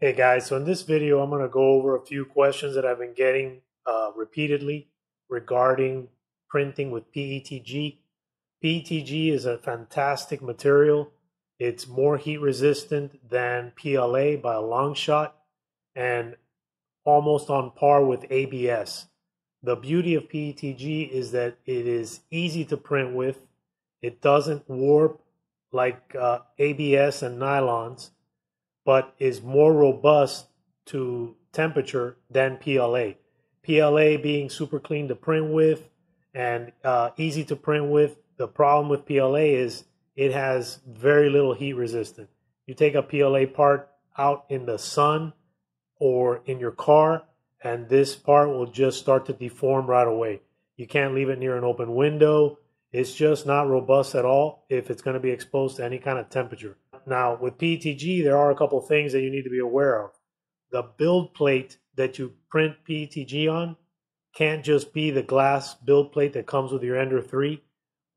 Hey guys, so in this video, I'm going to go over a few questions that I've been getting uh, repeatedly regarding printing with PETG. PETG is a fantastic material. It's more heat resistant than PLA by a long shot and almost on par with ABS. The beauty of PETG is that it is easy to print with. It doesn't warp like uh, ABS and nylons, but is more robust to temperature than PLA. PLA being super clean to print with and uh, easy to print with. The problem with PLA is it has very little heat resistance. You take a PLA part out in the sun or in your car, and this part will just start to deform right away. You can't leave it near an open window. It's just not robust at all if it's going to be exposed to any kind of temperature. Now, with PETG, there are a couple things that you need to be aware of. The build plate that you print PETG on can't just be the glass build plate that comes with your Ender 3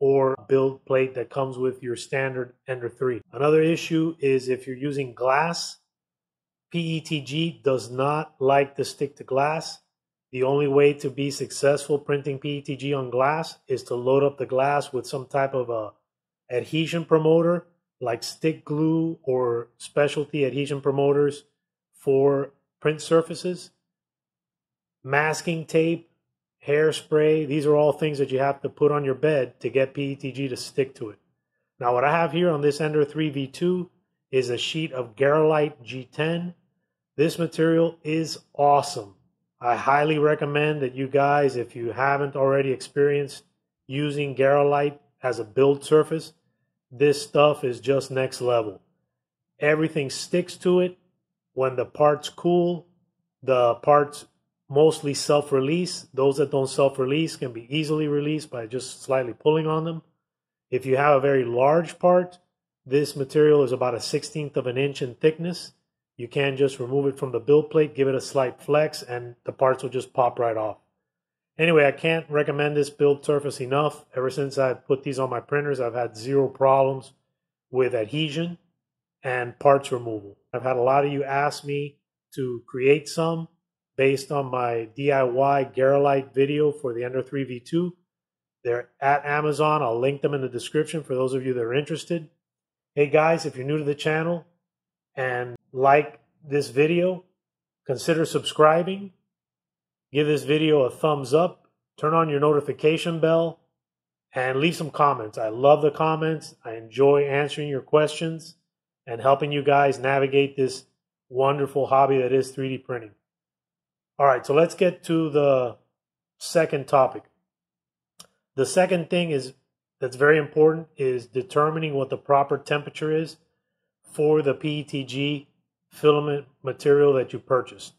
or build plate that comes with your standard Ender 3. Another issue is if you're using glass, PETG does not like to stick to glass. The only way to be successful printing PETG on glass is to load up the glass with some type of a adhesion promoter like stick glue or specialty adhesion promoters for print surfaces. Masking tape, hairspray, these are all things that you have to put on your bed to get PETG to stick to it. Now what I have here on this Ender 3 V2 is a sheet of Garolite G10 this material is awesome. I highly recommend that you guys, if you haven't already experienced using Garolite as a build surface, this stuff is just next level. Everything sticks to it. When the parts cool, the parts mostly self-release. Those that don't self-release can be easily released by just slightly pulling on them. If you have a very large part, this material is about a 16th of an inch in thickness. You can just remove it from the build plate, give it a slight flex, and the parts will just pop right off. Anyway, I can't recommend this build surface enough. Ever since I've put these on my printers, I've had zero problems with adhesion and parts removal. I've had a lot of you ask me to create some based on my DIY Garolite video for the Ender 3 V2. They're at Amazon. I'll link them in the description for those of you that are interested. Hey guys, if you're new to the channel and like this video, consider subscribing, give this video a thumbs up, turn on your notification bell, and leave some comments. I love the comments. I enjoy answering your questions and helping you guys navigate this wonderful hobby that is 3D printing. All right, so let's get to the second topic. The second thing is that's very important is determining what the proper temperature is for the PETG filament material that you purchased.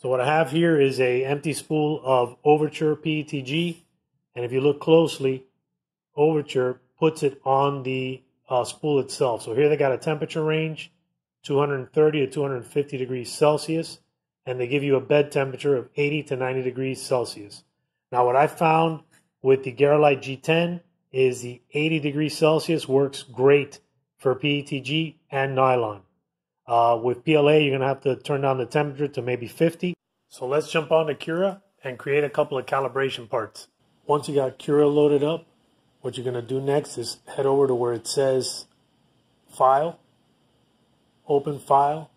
So what I have here is a empty spool of Overture PETG, and if you look closely, Overture puts it on the uh, spool itself. So here they got a temperature range, 230 to 250 degrees Celsius, and they give you a bed temperature of 80 to 90 degrees Celsius. Now what I found with the Garolite G10 is the 80 degrees Celsius works great for PETG and nylon. Uh, with PLA, you're going to have to turn down the temperature to maybe 50. So let's jump on to Cura and create a couple of calibration parts. Once you got Cura loaded up, what you're going to do next is head over to where it says File, Open File,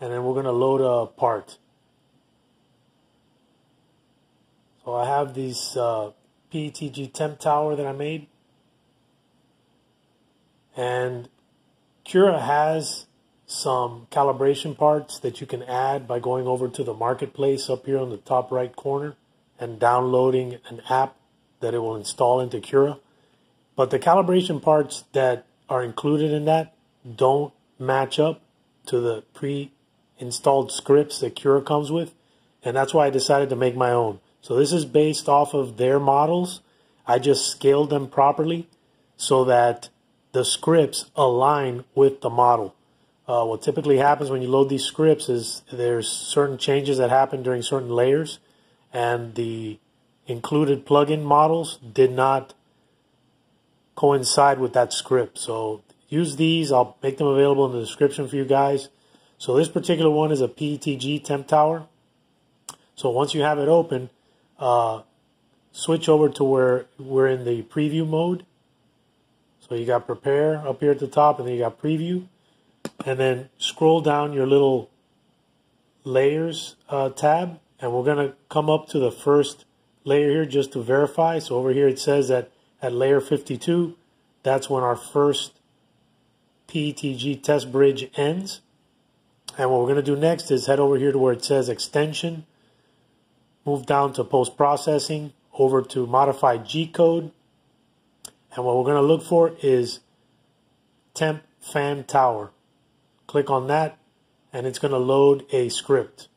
and then we're going to load a part. So I have this uh, PETG temp tower that I made. And Cura has some calibration parts that you can add by going over to the marketplace up here on the top right corner and downloading an app that it will install into Cura. But the calibration parts that are included in that don't match up to the pre-installed scripts that Cura comes with. And that's why I decided to make my own. So this is based off of their models. I just scaled them properly so that the scripts align with the model. Uh, what typically happens when you load these scripts is there's certain changes that happen during certain layers, and the included plugin models did not coincide with that script. So use these. I'll make them available in the description for you guys. So this particular one is a PETG temp tower. So once you have it open, uh, switch over to where we're in the preview mode. So you got prepare up here at the top and then you got preview. And then scroll down your little layers uh, tab and we're going to come up to the first layer here just to verify. So over here it says that at layer 52, that's when our first PETG test bridge ends. And what we're going to do next is head over here to where it says extension, move down to post-processing, over to modify G-code. And what we're going to look for is temp fan tower. Click on that and it's going to load a script.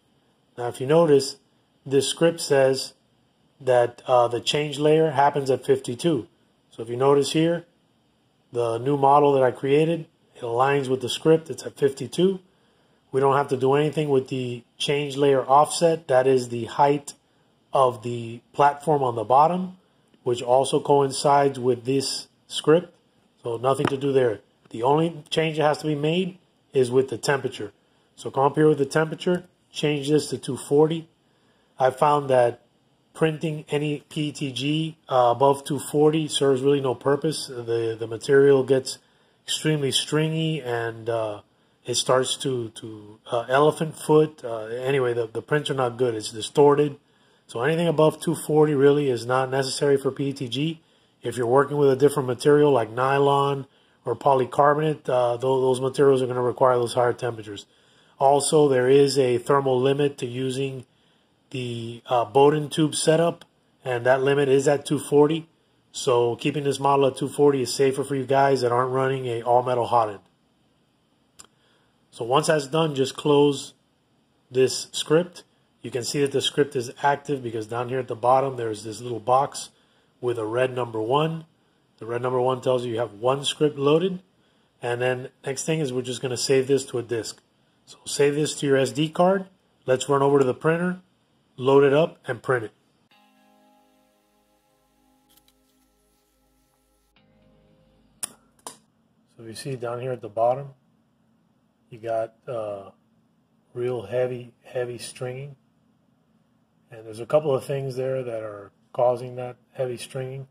Now if you notice, this script says that uh, the change layer happens at 52. So if you notice here, the new model that I created, it aligns with the script. It's at 52. We don't have to do anything with the change layer offset. That is the height of the platform on the bottom, which also coincides with this script. So nothing to do there. The only change that has to be made is with the temperature. So come up here with the temperature, change this to 240. I found that printing any PETG uh, above 240 serves really no purpose. The the material gets extremely stringy and uh, it starts to to uh, elephant foot. Uh, anyway, the the prints are not good. It's distorted. So anything above 240 really is not necessary for PETG. If you're working with a different material like nylon or polycarbonate, uh, those, those materials are going to require those higher temperatures. Also, there is a thermal limit to using the uh, Bowden tube setup, and that limit is at 240. So keeping this model at 240 is safer for you guys that aren't running a all metal hot end. So once that's done, just close this script. You can see that the script is active because down here at the bottom there's this little box with a red number one. The red number one tells you you have one script loaded. And then next thing is we're just going to save this to a disk. So save this to your SD card. Let's run over to the printer load it up, and print it. So you see down here at the bottom, you got uh, real heavy, heavy stringing. And there's a couple of things there that are causing that heavy stringing.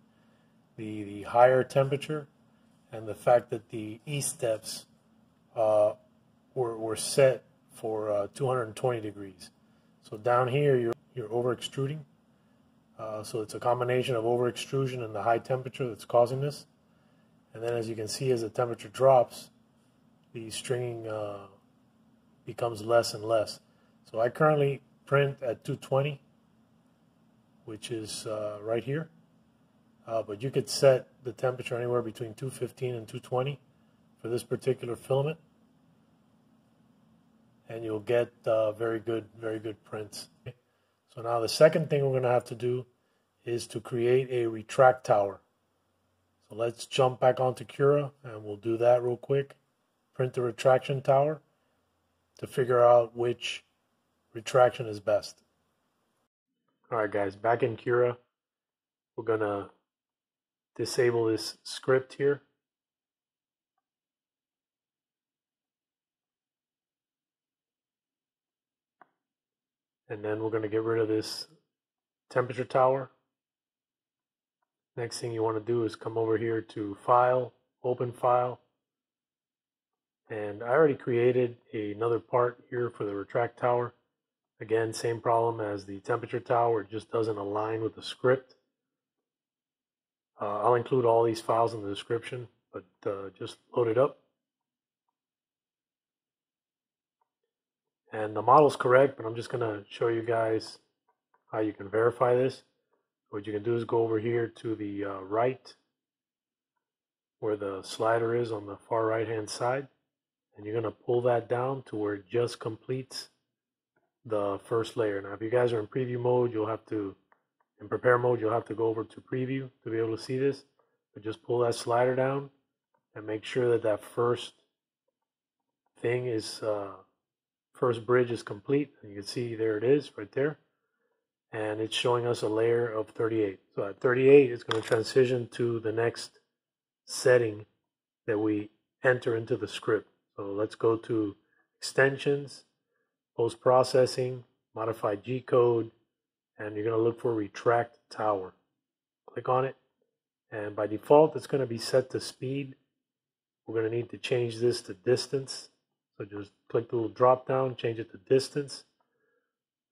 The, the higher temperature and the fact that the E-steps uh, were, were set for uh, 220 degrees. So down here, you're, you're over extruding. Uh, so it's a combination of over extrusion and the high temperature that's causing this. And then as you can see, as the temperature drops, the stringing uh, becomes less and less. So I currently print at 220, which is uh, right here. Uh, but you could set the temperature anywhere between 215 and 220 for this particular filament and you'll get uh, very good, very good prints. So now the second thing we're going to have to do is to create a retract tower. So let's jump back onto Cura and we'll do that real quick. Print the retraction tower to figure out which retraction is best. Alright guys, back in Cura, we're going to disable this script here. and then we're going to get rid of this temperature tower. Next thing you want to do is come over here to File, Open File, and I already created another part here for the retract tower. Again, same problem as the temperature tower, it just doesn't align with the script. Uh, I'll include all these files in the description, but uh, just load it up. And the model's correct, but I'm just going to show you guys how you can verify this. What you can do is go over here to the uh, right where the slider is on the far right hand side and you're going to pull that down to where it just completes the first layer. Now if you guys are in preview mode you'll have to in prepare mode you'll have to go over to preview to be able to see this but just pull that slider down and make sure that that first thing is uh, First bridge is complete. And You can see there it is right there. And it's showing us a layer of 38. So at 38, it's going to transition to the next setting that we enter into the script. So let's go to extensions, post processing, modify G code, and you're going to look for retract tower. Click on it, and by default, it's going to be set to speed. We're going to need to change this to distance. So just click the little drop down, change it to distance.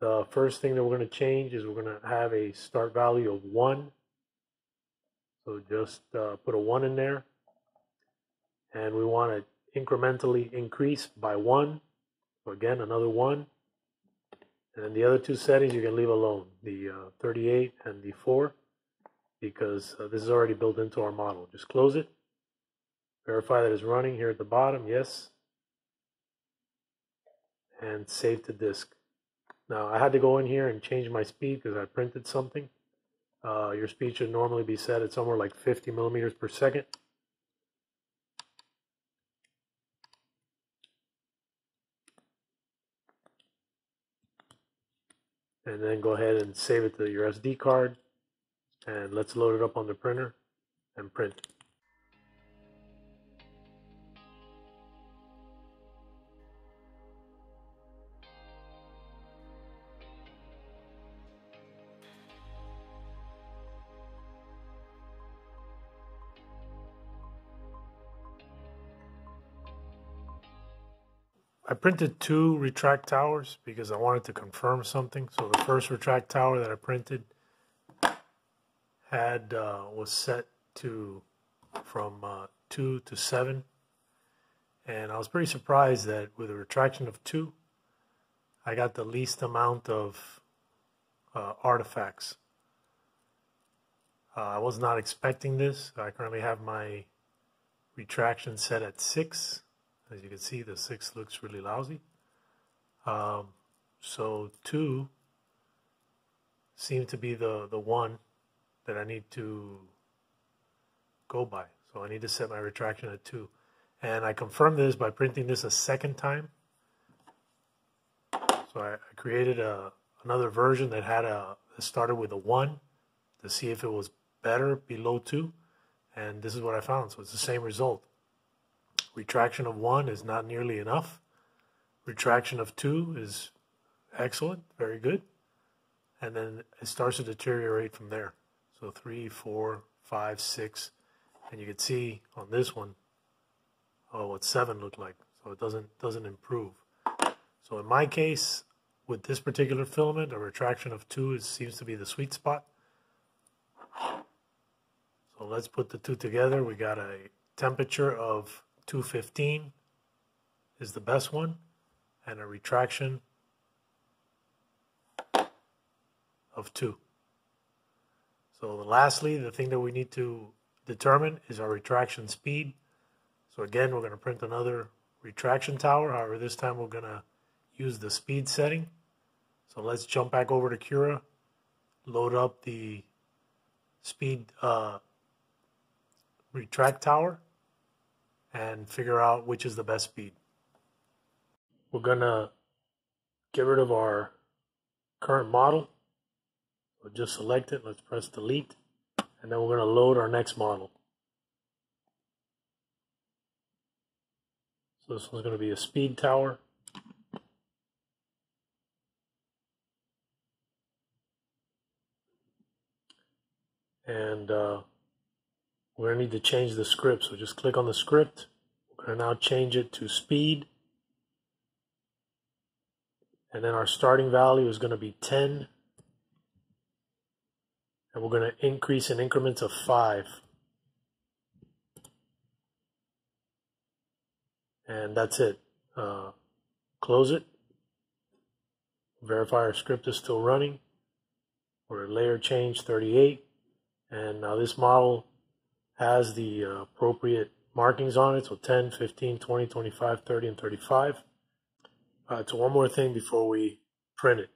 The first thing that we're going to change is we're going to have a start value of 1. So just uh, put a 1 in there. And we want to incrementally increase by 1. So again, another 1. And the other two settings you can leave alone, the uh, 38 and the 4, because uh, this is already built into our model. Just close it. Verify that it's running here at the bottom, yes. And save to disk. Now I had to go in here and change my speed because I printed something. Uh, your speed should normally be set at somewhere like 50 millimeters per second. And then go ahead and save it to your SD card. And let's load it up on the printer and print. Printed two retract towers because I wanted to confirm something. So the first retract tower that I printed had uh, was set to from uh, two to seven, and I was pretty surprised that with a retraction of two, I got the least amount of uh, artifacts. Uh, I was not expecting this. I currently have my retraction set at six as you can see, the 6 looks really lousy. Um, so 2 seemed to be the, the one that I need to go by. So I need to set my retraction at 2. And I confirmed this by printing this a second time. So I, I created a, another version that had a that started with a 1 to see if it was better below 2. And this is what I found. So it's the same result. Retraction of 1 is not nearly enough. Retraction of 2 is excellent, very good. And then it starts to deteriorate from there. So 3, 4, 5, 6. And you can see on this one, oh, what 7 looked like. So it doesn't, doesn't improve. So in my case, with this particular filament, a retraction of 2 is, seems to be the sweet spot. So let's put the two together. We got a temperature of 215 is the best one, and a retraction of 2. So lastly, the thing that we need to determine is our retraction speed. So again, we're going to print another retraction tower. However, this time we're going to use the speed setting. So let's jump back over to Cura, load up the speed uh, retract tower and figure out which is the best speed. We're gonna get rid of our current model. We'll just select it, let's press delete, and then we're gonna load our next model. So this one's gonna be a speed tower. And uh, we're going to need to change the script. So just click on the script. We're going to now change it to speed. And then our starting value is going to be 10. And we're going to increase in increments of 5. And that's it. Uh, close it. Verify our script is still running. We're layer change 38. And now this model has the uh, appropriate markings on it. So 10, 15, 20, 25, 30, and 35. Uh, so one more thing before we print it.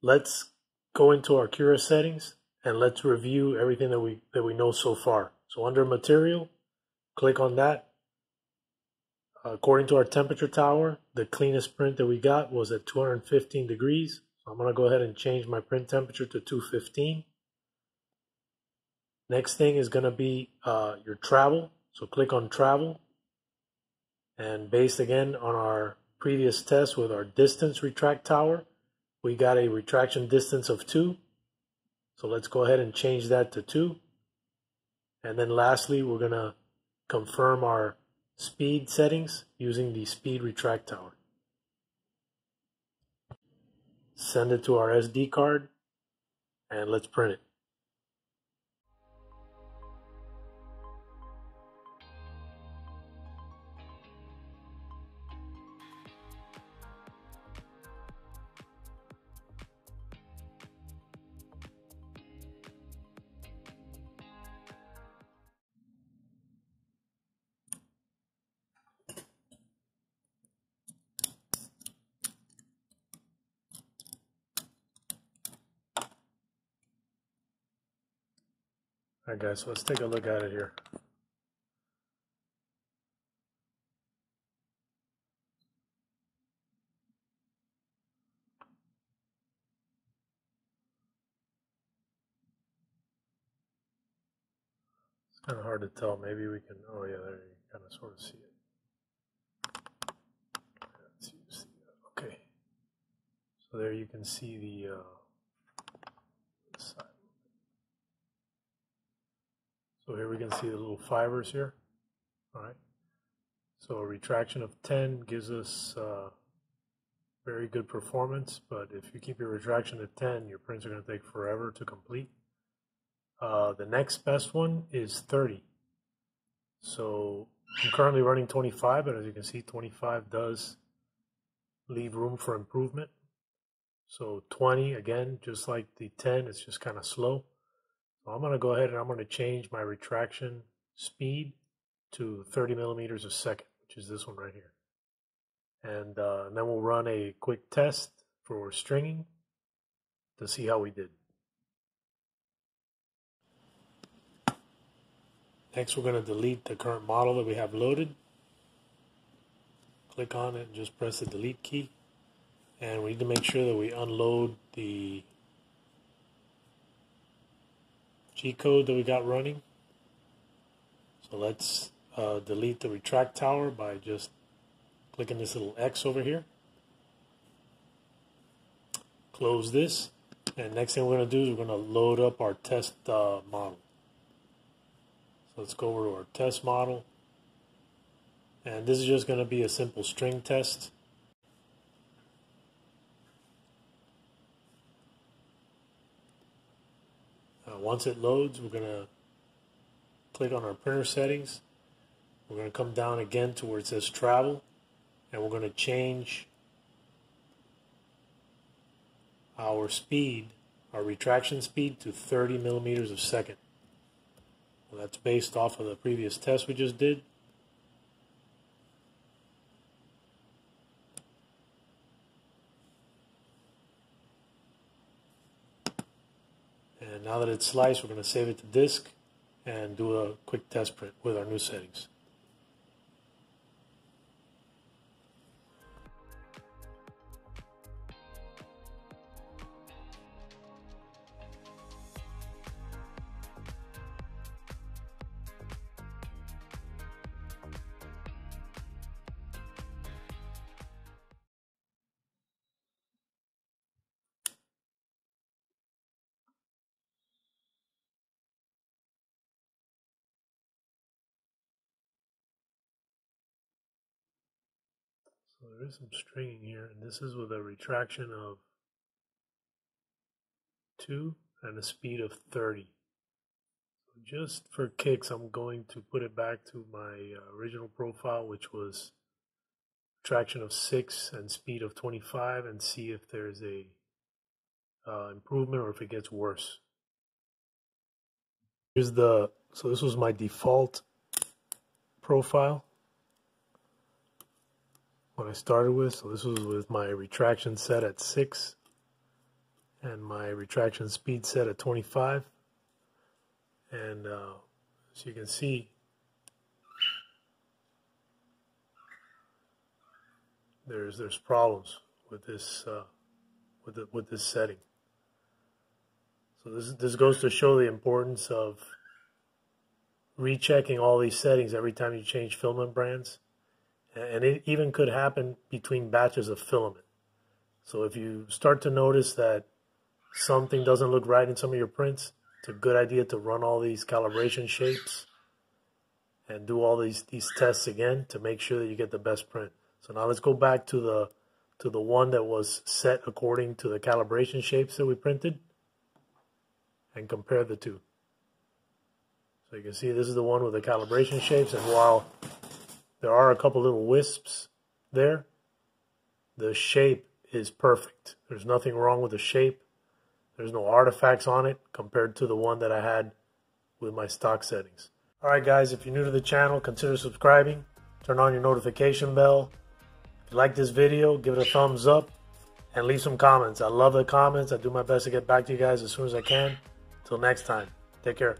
Let's go into our Cura settings and let's review everything that we that we know so far. So under material, click on that. According to our temperature tower, the cleanest print that we got was at 215 degrees. So I'm going to go ahead and change my print temperature to 215. Next thing is going to be uh, your travel. So click on travel. And based again on our previous test with our distance retract tower, we got a retraction distance of 2. So let's go ahead and change that to 2. And then lastly, we're going to confirm our speed settings using the speed retract tower. Send it to our SD card and let's print it. All right, guys, so let's take a look at it here. It's kind of hard to tell. Maybe we can, oh yeah, there you kind of sort of see it. Okay. So there you can see the uh, side. So here we can see the little fibers here. All right. So a retraction of 10 gives us uh, very good performance, but if you keep your retraction at 10, your prints are going to take forever to complete. Uh, the next best one is 30. So I'm currently running 25, but as you can see, 25 does leave room for improvement. So 20, again, just like the 10, it's just kind of slow. So I'm going to go ahead and I'm going to change my retraction speed to 30 millimeters a second, which is this one right here. And, uh, and then we'll run a quick test for stringing to see how we did. Next, we're going to delete the current model that we have loaded. Click on it and just press the delete key. And we need to make sure that we unload the G code that we got running. So let's uh, delete the retract tower by just clicking this little X over here. Close this. And next thing we're going to do is we're going to load up our test uh, model. So let's go over to our test model. And this is just going to be a simple string test. Once it loads, we're going to click on our printer settings. We're going to come down again to where it says travel, and we're going to change our speed, our retraction speed, to 30 millimeters a second. Well, that's based off of the previous test we just did. Now that it's sliced, we're going to save it to disk and do a quick test print with our new settings. So there is some stringing here, and this is with a retraction of 2 and a speed of 30. So just for kicks, I'm going to put it back to my uh, original profile, which was retraction of 6 and speed of 25, and see if there's a uh, improvement or if it gets worse. Here's the, so this was my default profile what I started with. So this was with my retraction set at 6 and my retraction speed set at 25. And uh, as you can see, there's there's problems with this uh, with the, with this setting. So this this goes to show the importance of rechecking all these settings every time you change filament brands And it even could happen between batches of filament. So if you start to notice that something doesn't look right in some of your prints, it's a good idea to run all these calibration shapes and do all these, these tests again to make sure that you get the best print. So now let's go back to the to the one that was set according to the calibration shapes that we printed and compare the two. So you can see this is the one with the calibration shapes and while there are a couple little wisps there, the shape is perfect. There's nothing wrong with the shape. There's no artifacts on it compared to the one that I had with my stock settings. Alright guys, if you're new to the channel, consider subscribing. Turn on your notification bell. If you like this video, give it a thumbs up and leave some comments. I love the comments. I do my best to get back to you guys as soon as I can. Till next time, take care.